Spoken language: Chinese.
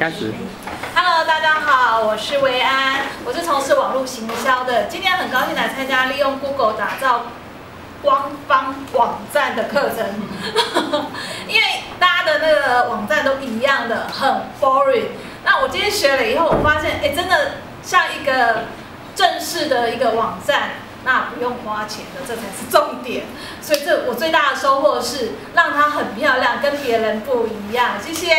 Hello，大家好，我是维安，我是从事网络行销的。今天很高兴来参加利用 Google 打造官方网站的课程。因为大家的那个网站都一样的，很 boring。那我今天学了以后，我发现，哎，真的像一个正式的一个网站，那不用花钱的，这才是重点。所以，这我最大的收获是让它很漂亮，跟别人不一样。谢谢。